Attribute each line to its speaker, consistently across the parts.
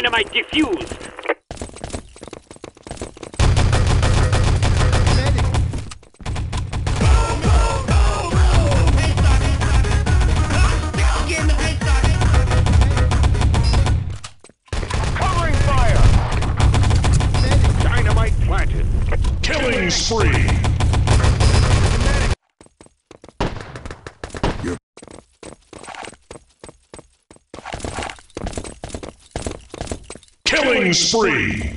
Speaker 1: Dynamite defused.
Speaker 2: Killing spree. Killing spree.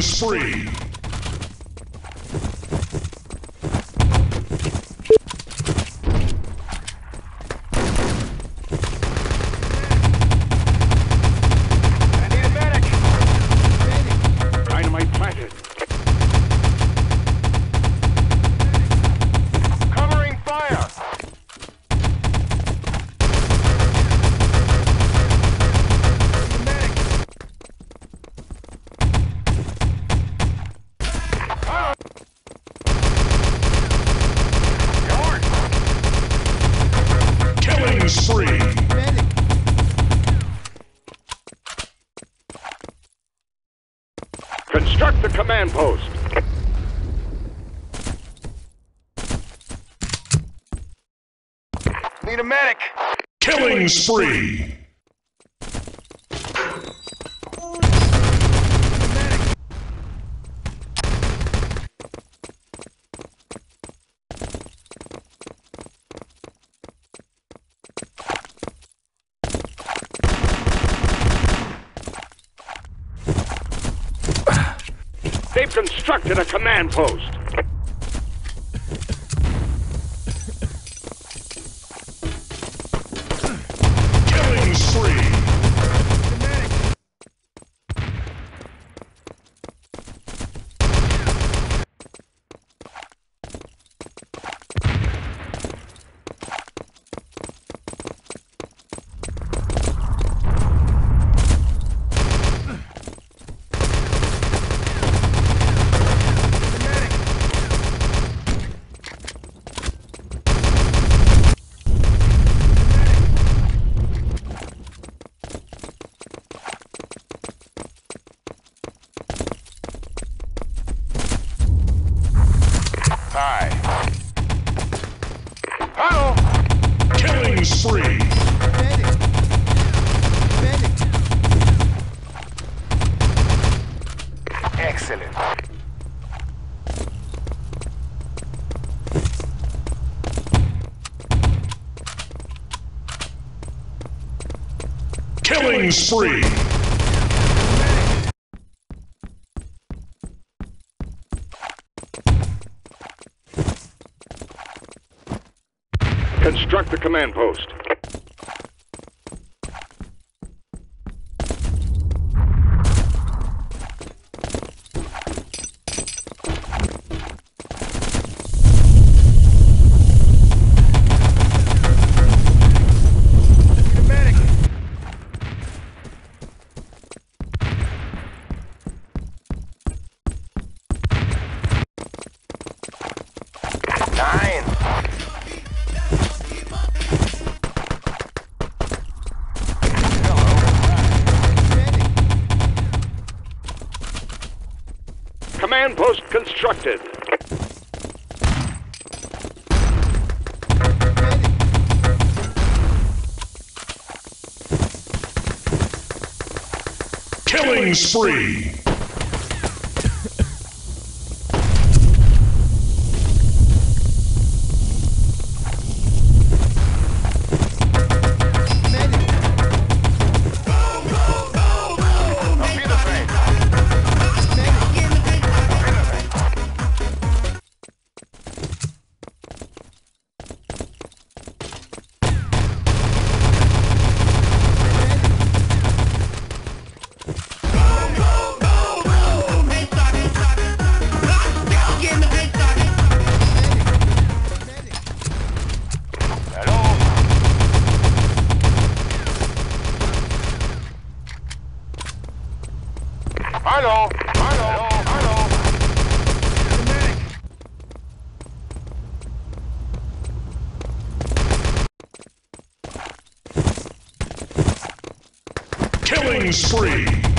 Speaker 2: Killing spree.
Speaker 1: I need a medic. Dynamite planted. Covering fire.
Speaker 2: Killing spree.
Speaker 1: Construct the command post. Need a medic.
Speaker 2: Killing spree.
Speaker 1: They've constructed a command post.
Speaker 2: Killing spree.
Speaker 1: Hi. Hello.
Speaker 2: Killing spree.
Speaker 1: Excellent.
Speaker 2: Killing spree.
Speaker 1: Construct the command post. Command post constructed.
Speaker 2: Killing spree. Killing spree.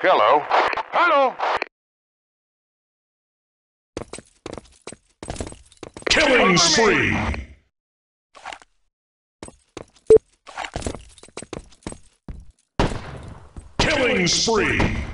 Speaker 1: Hello. Hello.
Speaker 2: Killing spree. Killing spree.